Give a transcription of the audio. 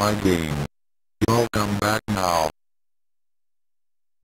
my game.